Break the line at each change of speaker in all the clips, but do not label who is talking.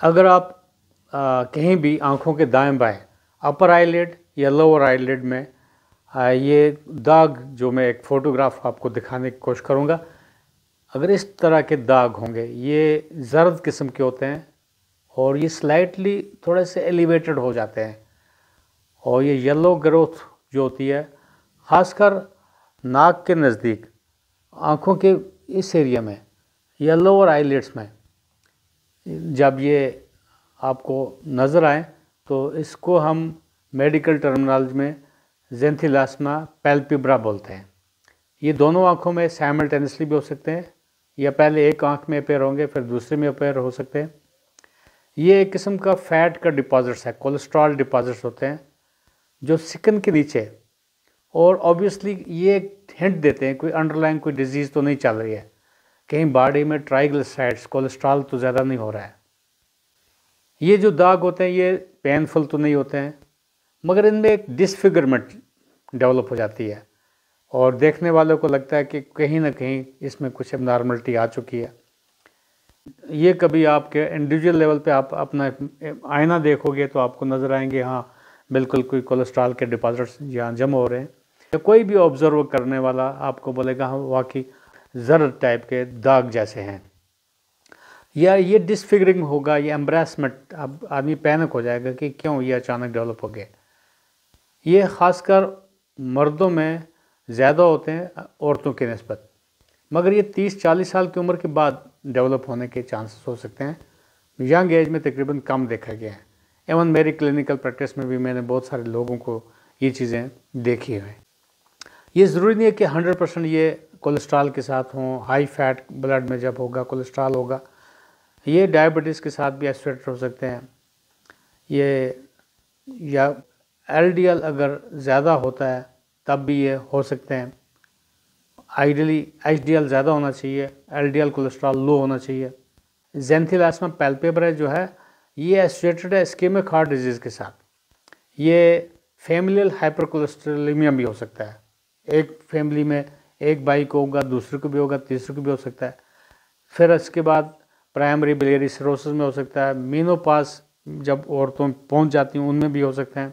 अगर आप आ, कहीं भी आँखों के दाएँ बाएँ अपर आईलेड या लोअर आईलेड में आ, ये दाग जो मैं एक फ़ोटोग्राफ आपको दिखाने की कोशिश करूँगा अगर इस तरह के दाग होंगे ये जर्द किस्म के होते हैं और ये स्लाइटली थोड़े से एलिवेटेड हो जाते हैं और ये येलो ग्रोथ जो होती है ख़ासकर नाक के नज़दीक आँखों के इस एरिया में या लोअर आईलेट्स में जब ये आपको नज़र आए तो इसको हम मेडिकल टर्मिनोलॉजी में जेंथिलास्मा पेल्पिब्रा बोलते हैं। ये दोनों आँखों में साइमल्टेनियसली भी हो सकते हैं, या पहले एक आँख में अपेयर होंगे, फिर दूसरे में अपेयर हो सकते हैं। ये एक किस्म का फैट का डिपॉजिट्स है कोलेस्ट्रॉल डिपॉजिट्स होते हैं, जो सिकन के नीचे। और ऑब्वियसली ये हिंट देते हैं, कोई अंडरलाइन कोई डिज़ीज़ तो नहीं चल रही है। कहीं बॉडी में ट्राइग्लिसराइड्स कोलेस्ट्रॉल तो ज़्यादा नहीं हो रहा है। ये जो दाग होते हैं, ये पेनफुल तो नहीं होते हैं, मगर इनमें एक डिसफिगरमेंट डेवलप हो जाती है। और देखने वालों को लगता है कि कहीं ना कहीं इसमें कुछ नॉर्मलिटी आ चुकी है। ये कभी आपके इंडिविजुअल लेवल पे आप अपना आईना देखोगे तो आपको नज़र आएँगे हाँ बिल्कुल कोई कोलेस्ट्रॉल के डिपॉजिट्स यहाँ जम हो रहे हैं। या कोई भी ऑब्ज़र्व करने वाला आपको बोलेगा हाँ वाकई ज़र टाइप के दाग जैसे हैं। या ये डिसफिगरिंग होगा, ये एम्ब्रेसमेंट अब आदमी पैनिक हो जाएगा कि क्यों ये अचानक डेवलप हो गए ये ख़ासकर मर्दों में ज़्यादा होते हैं, औरतों के नस्बत। मगर ये 30-40 साल की उम्र के बाद डेवलप होने के चांसेस हो सकते हैं। यंग एज में तकरीबन कम देखा गया है। एवं मेरी क्लिनिकल प्रैक्टिस में भी मैंने बहुत सारे लोगों को ये चीज़ें देखी हैं। ये ज़रूरी नहीं है कि 100 परसेंट ये कोलेस्ट्रॉल के साथ हों हाई फैट ब्लड में जब होगा, कोलेस्ट्रॉल होगा, ये डायबिटीज़ के साथ भी एसोसिएटेड हो सकते हैं। ये, या एलडीएल अगर ज़्यादा होता है, तब भी ये हो सकते हैं। आइडियली एचडीएल ज़्यादा होना चाहिए एलडीएल कोलेस्ट्रॉल लो होना चाहिए। जेंथिलास्मा पेल्पेब्रा जो है, ये एसोसिएटेड है स्कीमिक हार्ट डिज़ीज़ के साथ। ये फैमिलियल हाइपरकोलेस्ट्रोलीमिया भी हो सकता है। एक फैमिली में एक भाई को होगा, दूसरे को भी होगा, तीसरे को भी हो सकता है। फिर इसके बाद प्राइमरी बिलियरी सिरोसिस में हो सकता है। मीनोपास जब औरतों पहुँच जाती हैं, उनमें भी हो सकते हैं।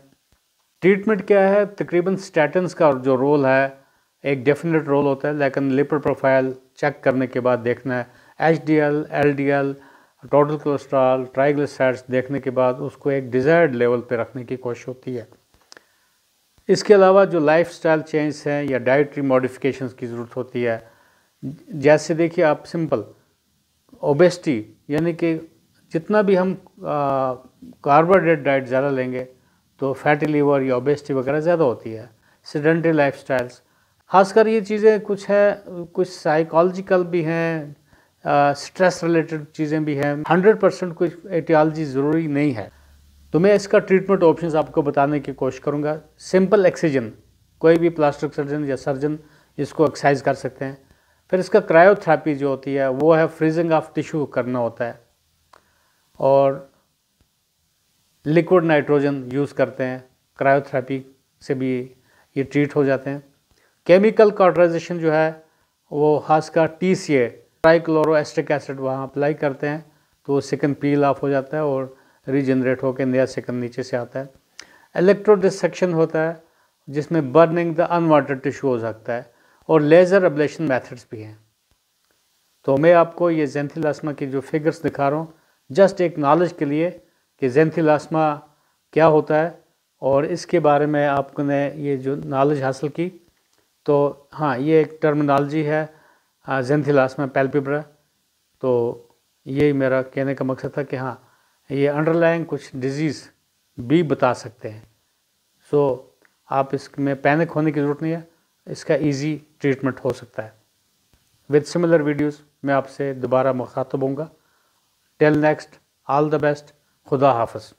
ट्रीटमेंट क्या है? तकरीबन स्टैटन्स का जो रोल है, एक डेफिनेट रोल होता है, लेकिन लिपर प्रोफ़ाइल चेक करने के बाद देखना है। H D L L D L total cholesterol triglycerides देखने के बाद उसको एक डिज़ायर्ड लेवल पर रखने की कोशिश होती है। इसके अलावा जो लाइफ स्टाइल चेंज हैं या डाइट्री मॉडिफिकेशंस की ज़रूरत होती है, जैसे देखिए आप सिंपल ओबेसिटी यानी कि जितना भी हम कार्बोहाइड्रेट डाइट ज़्यादा लेंगे तो फैटी लीवर या ओबेसिटी वगैरह ज़्यादा होती है सीडेंटरी लाइफ स्टाइल्स खासकर ये चीज़ें कुछ है, कुछ साइकोलॉजिकल भी हैं स्ट्रेस रिलेटेड चीज़ें भी हैं। हंड्रेड परसेंट कुछ एटियालजी ज़रूरी नहीं है। तो मैं इसका ट्रीटमेंट ऑप्शंस आपको बताने की कोशिश करूँगा। सिंपल एक्सीजन कोई भी प्लास्टिक सर्जन या सर्जन इसको एक्सरसाइज कर सकते हैं। फिर इसका क्रायोथेरेपी जो होती है, वो है फ्रीजिंग ऑफ़ टिश्यू करना होता है। और लिक्विड नाइट्रोजन यूज़ करते हैं। क्रायोथेरेपी से भी ये ट्रीट हो जाते हैं। केमिकल कॉटराइजेशन जो है, वो खासकर T C A trichloroacetic acid वहाँ अप्लाई करते हैं तो सिकन पील ऑफ़ हो जाता है और रीजनरेट होकर नया सिकन नीचे से आता है। इलेक्ट्रो डिसेक्शन होता है, जिसमें बर्निंग द अनवांटेड टिश्यू हो सकता है, और लेज़र अब्लेशन मेथड्स भी हैं। तो मैं आपको ये जेंथिलास्मा की जो फिगर्स दिखा रहा हूँ जस्ट एक नॉलेज के लिए कि जेंथिलास्मा क्या होता है, और इसके बारे में आपने ये जो नॉलेज हासिल की तो हाँ ये एक टर्मिनोलॉजी है जेंथिलास्मा पेल्पिब्रा तो यही मेरा कहने का मकसद था कि हाँ ये अंडरलाइन कुछ डिज़ीज़ भी बता सकते हैं। सो so, आप इसमें पैनिक होने की ज़रूरत नहीं है इसका इजी ट्रीटमेंट हो सकता है। विद सिमिलर वीडियोस मैं आपसे दोबारा मुखातब होंगे till next all the best खुदा हाफिज़।